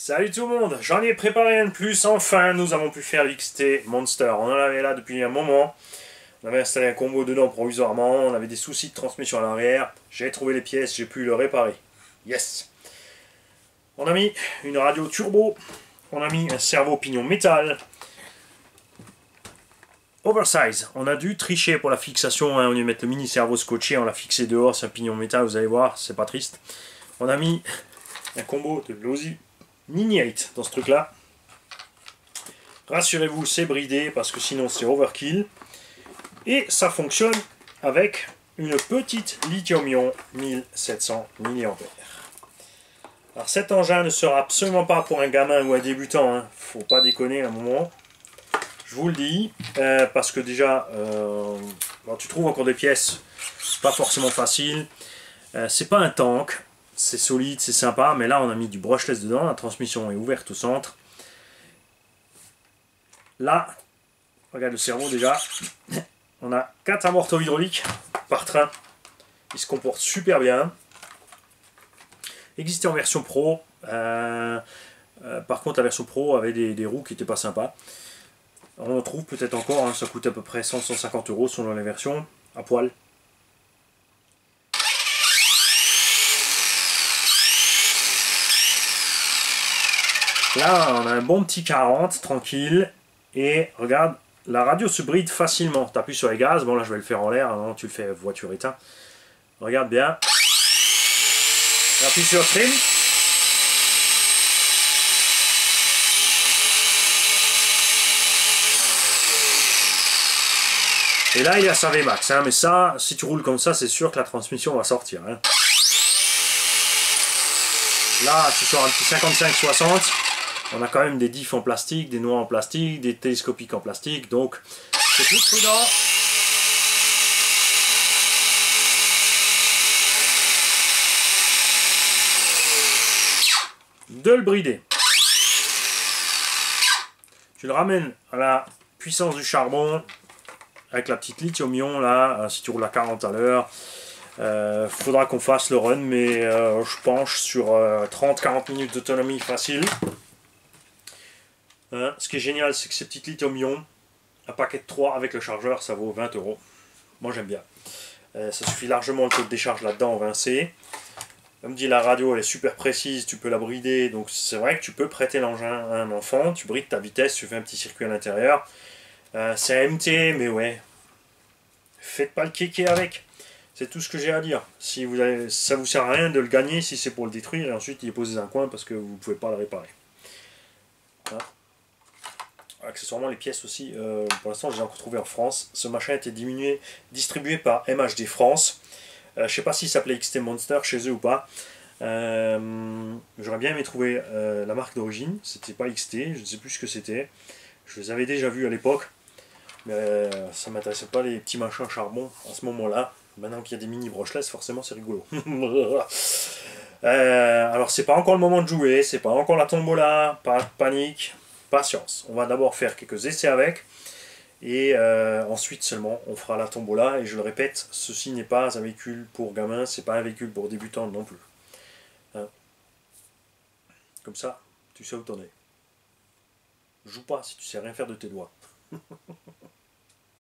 Salut tout le monde, j'en ai préparé un de plus, enfin nous avons pu faire l'XT Monster, on en avait là depuis un moment, on avait installé un combo dedans provisoirement, on avait des soucis de transmission à l'arrière, j'ai trouvé les pièces, j'ai pu le réparer, yes. On a mis une radio turbo, on a mis un cerveau pignon métal, oversize, on a dû tricher pour la fixation, hein, on a mettre le mini cerveau scotché, on l'a fixé dehors, c'est un pignon métal, vous allez voir, c'est pas triste. On a mis un combo de Losi 8 dans ce truc là. Rassurez-vous, c'est bridé parce que sinon c'est overkill. Et ça fonctionne avec une petite lithium-ion 1700 mAh. Alors cet engin ne sera absolument pas pour un gamin ou un débutant, hein. faut pas déconner à un moment. Je vous le dis, euh, parce que déjà, euh, tu trouves encore des pièces, pas forcément facile. Euh, c'est pas un tank, c'est solide, c'est sympa, mais là on a mis du brushless dedans, la transmission est ouverte au centre. Là, regarde le cerveau déjà, on a 4 amortos hydrauliques par train, ils se comportent super bien. Existait en version pro, euh, euh, par contre la version pro avait des, roues qui n'étaient pas sympas. On en trouve peut-être encore, hein, ça coûte à peu près 100-150 euros selon les versions, à poil. Là, on a un bon petit 40, tranquille. Et regarde, la radio se bride facilement. Tu appuies sur les gaz. Bon, là, je vais le faire en l'air. tu le fais voiture éteinte. Regarde bien. Appuie sur trim. Et là, il y a sa VMAX. Hein, mais ça, si tu roules comme ça, c'est sûr que la transmission va sortir. Hein. Là, tu sors un petit 55-60. On a quand même des diffs en plastique, des noix en plastique, des télescopiques en plastique, donc c'est plus prudent. De le brider. Tu le ramènes à la puissance du charbon avec la petite lithium-ion là, euh, si tu roules à 40 à l'heure. Euh, faudra qu'on fasse le run, mais euh, je penche sur 30-40 minutes d'autonomie facile. Hein, ce qui est génial, c'est que ces petites lithium-ion, un paquet de 3 avec le chargeur, ça vaut 20 euros. Moi j'aime bien. Euh, ça suffit largement le taux de décharge là-dedans en 20C. Comme dit la radio, elle est super précise, tu peux la brider, donc c'est vrai que tu peux prêter l'engin à un enfant, tu brides ta vitesse, tu fais un petit circuit à l'intérieur. Euh, c'est MT, mais ouais, faites pas le kéké avec. C'est tout ce que j'ai à dire. Si vous avez, ça vous sert à rien de le gagner si c'est pour le détruire et ensuite il est posé dans un coin parce que vous ne pouvez pas le réparer. Hein accessoirement les pièces aussi, euh, pour l'instant je les ai encore trouvées en France. Ce machin été diminué, distribué par MHD France. Euh, je sais pas s'il s'appelait XT Monster chez eux ou pas. Euh, j'aurais bien aimé trouver la marque d'origine. C'était pas XT, je ne sais plus ce que c'était. Je les avais déjà vus à l'époque. Mais ça m'intéressait pas les petits machins charbon à ce moment-là. Maintenant qu'il y a des mini brushless, forcément c'est rigolo. alors c'est pas encore le moment de jouer, c'est pas encore la tombola, pas de panique patience. On va d'abord faire quelques essais avec. Et euh, ensuite seulement, on fera la tombola. Et je le répète, ceci n'est pas un véhicule pour gamins, c'est pas un véhicule pour débutants non plus. Hein. Comme ça, tu sais où t'en es. Joue pas si tu sais rien faire de tes doigts.